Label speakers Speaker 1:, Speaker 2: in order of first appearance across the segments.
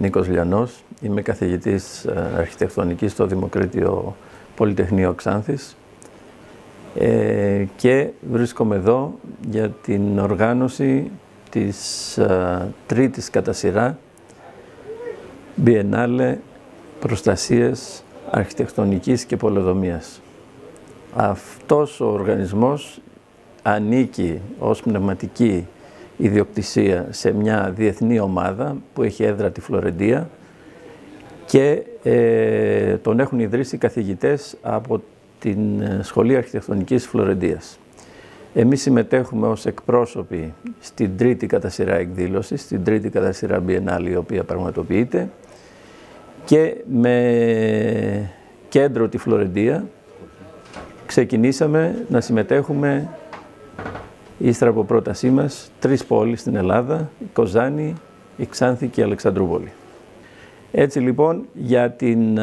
Speaker 1: Νίκος Λιανός, είμαι καθηγητής ε, αρχιτεκτονικής στο Δημοκρίτιο Πολυτεχνείο Ξάνθης ε, και βρίσκομαι εδώ για την οργάνωση της ε, τρίτης κατά σειρά Biennale Προστασίας Αρχιτεκτονικής και Πολεδομίας. Αυτός ο οργανισμός ανήκει ως πνευματική ιδιοκτησία σε μια διεθνή ομάδα που έχει έδρα τη Φλωρεντία και ε, τον έχουν ιδρύσει καθηγητές από την ε, Σχολή Αρχιτεκτονικής Φλωρεντίας. Εμείς συμμετέχουμε ως εκπρόσωποι στην τρίτη κατά σειρά εκδήλωση, στην τρίτη κατά σειρά Biennale η οποία πραγματοποιείται και με κέντρο τη Φλωρεντία ξεκινήσαμε να συμμετέχουμε ύστερα από πρότασή μας τρεις πόλεις στην Ελλάδα, η Κοζάνη, η Ξάνθη και η Αλεξανδρούπολη. Έτσι λοιπόν για την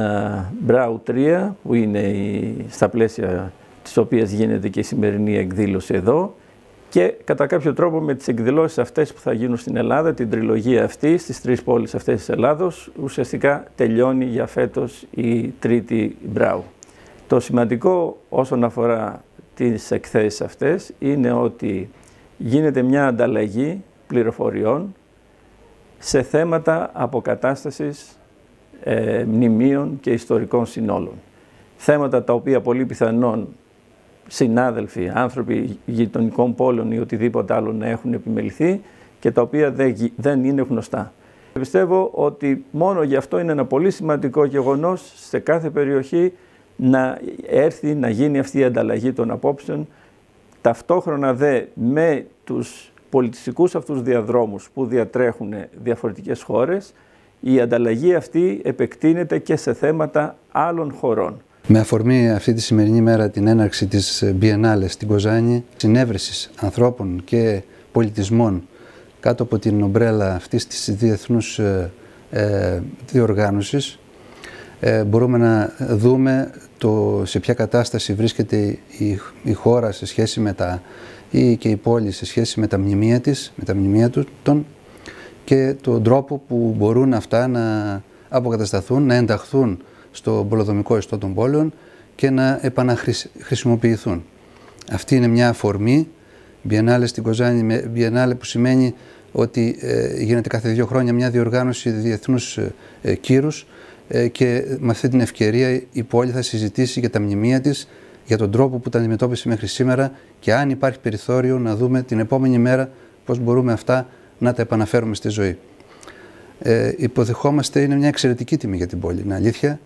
Speaker 1: Μπράου 3 που είναι η, στα πλαίσια της οποίας γίνεται και η σημερινή εκδήλωση εδώ και κατά κάποιο τρόπο με τις εκδηλώσεις αυτές που θα γίνουν στην Ελλάδα, την τριλογία αυτή στις τρεις πόλεις αυτές της Ελλάδος, ουσιαστικά τελειώνει για φέτος η τρίτη Μπράου. Το σημαντικό όσον αφορά τις εκθέσεις αυτές είναι ότι γίνεται μια ανταλλαγή πληροφοριών σε θέματα αποκατάστασης ε, μνημείων και ιστορικών συνόλων. Θέματα τα οποία πολύ πιθανόν συνάδελφοι, άνθρωποι γειτονικών πόλεων ή οτιδήποτε άλλο να έχουν επιμεληθεί και τα οποία δεν είναι γνωστά. Πιστεύω ότι μόνο γι' αυτό είναι ένα πολύ σημαντικό γεγονός σε κάθε περιοχή να έρθει να γίνει αυτή η ανταλλαγή των απόψεων ταυτόχρονα δε με τους πολιτιστικούς αυτούς διαδρόμους που διατρέχουν διαφορετικές χώρες η ανταλλαγή αυτή επεκτείνεται και σε θέματα άλλων χωρών.
Speaker 2: Με αφορμή αυτή τη σημερινή μέρα την έναρξη της Biennale στην Κοζάνη, συνέβρεσης ανθρώπων και πολιτισμών κάτω από την ομπρέλα αυτής της διεθνούς ε, ε διοργάνωσης, ε, μπορούμε να δούμε το σε ποια κατάσταση βρίσκεται η, η χώρα σε σχέση με τα ή και η πόλη σε σχέση με τα μνημεία της, με τα μνημεία του, των, και τον τρόπο που μπορούν αυτά να αποκατασταθούν, να ενταχθούν στο πολεοδομικό ιστό των πόλεων και να επαναχρησιμοποιηθούν. Αυτή είναι μια αφορμή, Biennale στην Κοζάνη, Biennale που σημαίνει ότι ε, γίνεται κάθε δύο χρόνια μια διοργάνωση διεθνούς ε, ε κύρους ε, και με αυτή την ευκαιρία η πόλη θα συζητήσει για τα μνημεία της, για τον τρόπο που τα αντιμετώπισε μέχρι σήμερα και αν υπάρχει περιθώριο να δούμε την επόμενη μέρα πώς μπορούμε αυτά να τα επαναφέρουμε στη ζωή. Ε, υποδεχόμαστε, είναι μια εξαιρετική τιμή για την πόλη, είναι αλήθεια,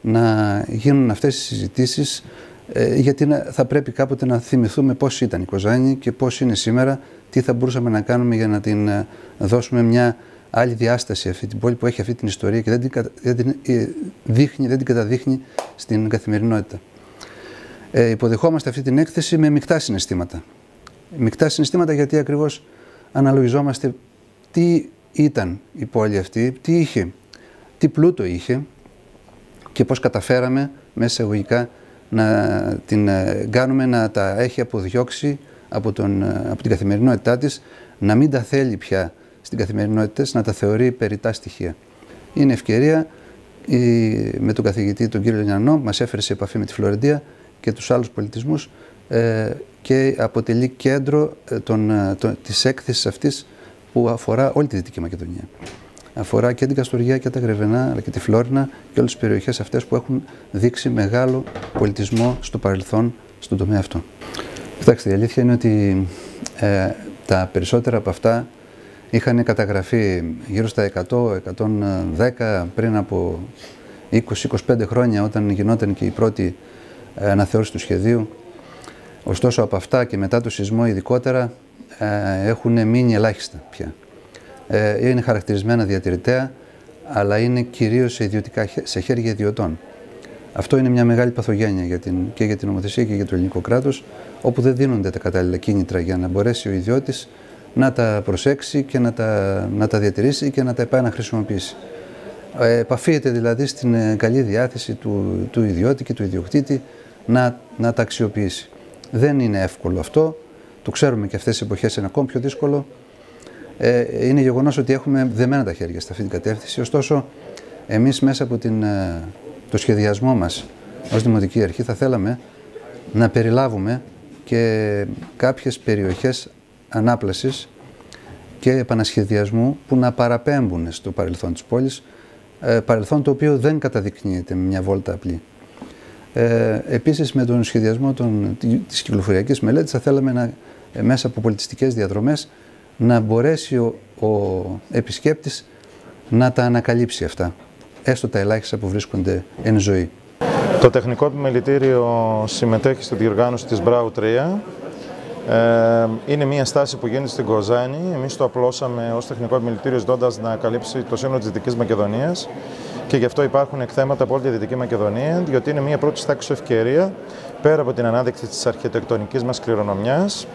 Speaker 2: να γίνουν αυτές οι συζητήσεις ε, γιατί θα πρέπει κάποτε να θυμηθούμε πώς ήταν η Κοζάνη και πώς είναι σήμερα, τι θα μπορούσαμε να κάνουμε για να την ε, δώσουμε μια άλλη διάσταση αυτή την πόλη που έχει αυτή την ιστορία και δεν την, δεν την ε, δείχνει, δεν την καταδείχνει στην καθημερινότητα. Ε, υποδεχόμαστε αυτή την έκθεση με μεικτά συναισθήματα. Μεικτά συναισθήματα γιατί ακριβώς αναλογιζόμαστε τι ήταν η πόλη αυτή, τι είχε, τι πλούτο είχε και πώς καταφέραμε μέσα εγωγικά να την ε, κάνουμε να τα έχει αποδιώξει από, τον, ε, από την καθημερινότητά της, να μην τα θέλει πια στην καθημερινότητα να τα θεωρεί περιτά στοιχεία. Είναι ευκαιρία η, με τον καθηγητή τον κύριο Λιανό μας έφερε σε επαφή με τη Φλωρεντία και τους άλλους πολιτισμούς ε, και αποτελεί κέντρο ε, των, ε, των, της έκθεσης αυτής που αφορά όλη τη Δυτική Μακεδονία. Αφορά και την Καστοριά και τα Γρεβενά, αλλά και τη Φλόρινα και όλες τις περιοχές αυτές που έχουν δείξει μεγάλο πολιτισμό στο παρελθόν στον τομέα αυτό. Κοιτάξτε, η αλήθεια είναι ότι ε, τα περισσότερα από αυτά είχαν καταγραφεί γύρω στα 100-110 πριν από 20-25 χρόνια όταν γινόταν και η πρώτη ε, αναθεώρηση του σχεδίου. Ωστόσο από αυτά και μετά το σεισμό ειδικότερα ε, έχουν μείνει ελάχιστα πια. Ε, είναι χαρακτηρισμένα διατηρητέα, αλλά είναι κυρίως σε, ιδιωτικά, σε χέρια ιδιωτών. Αυτό είναι μια μεγάλη παθογένεια για την, και για την νομοθεσία και για το ελληνικό κράτος, όπου δεν δίνονται τα κατάλληλα κίνητρα για να μπορέσει ο ιδιώτης να τα προσέξει και να τα, να τα διατηρήσει και να τα επαναχρησιμοποιήσει. Ε, επαφίεται δηλαδή στην ε, καλή διάθεση του, του ιδιώτη και του ιδιοκτήτη να, να τα αξιοποιήσει. Δεν είναι εύκολο αυτό, το ξέρουμε και αυτές τις εποχές είναι ακόμη πιο δύσκολο. Ε, είναι γεγονός ότι έχουμε δεμένα τα χέρια σε αυτή την κατεύθυνση. Ωστόσο, εμείς μέσα από την, ε, το σχεδιασμό μας ως Δημοτική Αρχή θα θέλαμε να περιλάβουμε και κάποιες περιοχές ανάπλασης και επανασχεδιασμού που να παραπέμπουν στο παρελθόν της πόλης, ε, παρελθόν το οποίο δεν καταδεικνύεται με μια βόλτα απλή. Ε, επίσης με τον σχεδιασμό των, της κυκλοφοριακής μελέτης θα θέλαμε να, ε, μέσα από πολιτιστικές διαδρομές να μπορέσει ο, ο επισκέπτης να τα ανακαλύψει αυτά, έστω τα ελάχιστα που βρίσκονται εν ζωή.
Speaker 3: Το Τεχνικό Επιμελητήριο συμμετέχει στη διοργάνωση της Μπράου 3. Ε, είναι μια στάση που γίνεται στην Κοζάνη. Εμείς το απλώσαμε ως τεχνικό επιμελητήριο, ζητώντας να καλύψει το σύνολο της Δυτικής Μακεδονίας. Και γι' αυτό υπάρχουν εκθέματα από όλη τη Δυτική Μακεδονία, διότι είναι μια πρώτη τάξη ευκαιρία, πέρα από την ανάδειξη της αρχιτεκτονικής μας κληρονομιάς,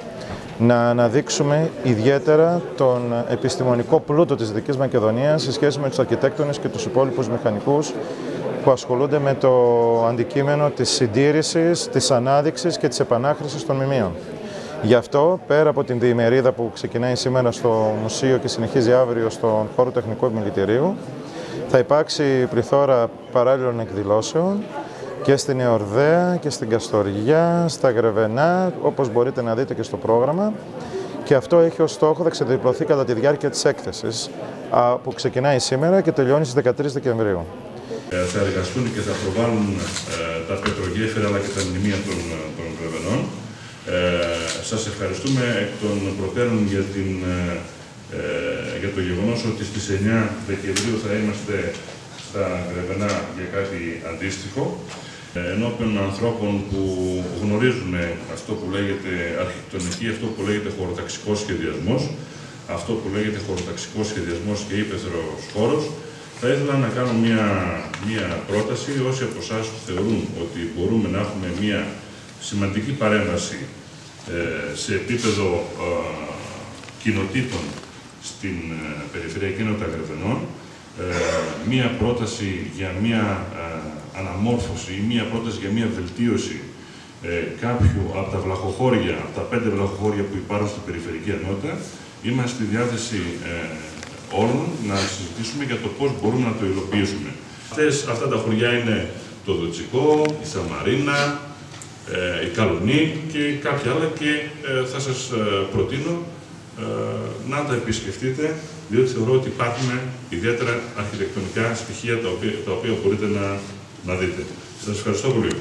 Speaker 3: να αναδείξουμε ιδιαίτερα τον επιστημονικό πλούτο της Δυτικής Μακεδονίας σε σχέση με τους αρχιτέκτονες και τους υπόλοιπους μηχανικούς που ασχολούνται με το αντικείμενο της συντήρησης, της ανάδειξης και της επανάχρησης των μνημείων. Γι' αυτό, πέρα από την διημερίδα που ξεκινάει σήμερα στο Μουσείο και συνεχίζει αύριο στον χώρο Τεχνικού Επιμελητηρίου, θα υπάρξει πληθώρα παράλληλων εκδηλώσεων και στην Εορδέα και στην Καστοριά, στα Γρεβενά, όπως μπορείτε να δείτε και στο πρόγραμμα. Και αυτό έχει ως στόχο, θα ξεδιπλωθεί κατά τη διάρκεια της έκθεσης που ξεκινάει σήμερα και τελειώνει στις 13 Δεκεμβρίου.
Speaker 4: Ε, θα εργαστούν και θα προβάλλουν ε, τα πετρογέφυρα αλλά και τα μνημεία των, των Γρεβενών. Ε, σας ευχαριστούμε εκ των προτέρων για, την, ε, για το γεγονός ότι στις 9 Δεκεμβρίου θα είμαστε στα Γρεβενά για κάτι αντίστοιχο. Ενώπιον ανθρώπων που γνωρίζουν αυτό που λέγεται αρχιτεκτονική, αυτό που λέγεται χωροταξικός σχεδιασμός, αυτό που λέγεται χωροταξικός σχεδιασμός και ύπεθρος χώρος, θα ήθελα να κάνω μια, μια πρόταση. Όσοι από εσάς θεωρούν ότι μπορούμε να έχουμε μια σημαντική παρέμβαση ε, σε επίπεδο ε, κοινοτήτων στην ε, περιφερειακή κοινότητα Γρεβενών, μία πρόταση για μία αναμόρφωση ή μία πρόταση για μία βελτίωση κάποιου από τα βλαχοχώρια, από τα πέντε βλαχοχώρια που υπάρχουν στην περιφερειακή ενότητα, είμαστε στη διάθεση όλων να συζητήσουμε για το πώς μπορούμε να το υλοποιήσουμε. Αυτές, αυτά τα χωριά είναι το Δοτσικό, η Σαμαρίνα, ε, η Καλονή και κάποια άλλα και ε, θα σας ε, προτείνω να τα επισκεφτείτε, διότι θεωρώ ότι υπάρχουν ιδιαίτερα αρχιτεκτονικά στοιχεία τα οποία, τα οποία μπορείτε να, να δείτε. Σας ευχαριστώ πολύ.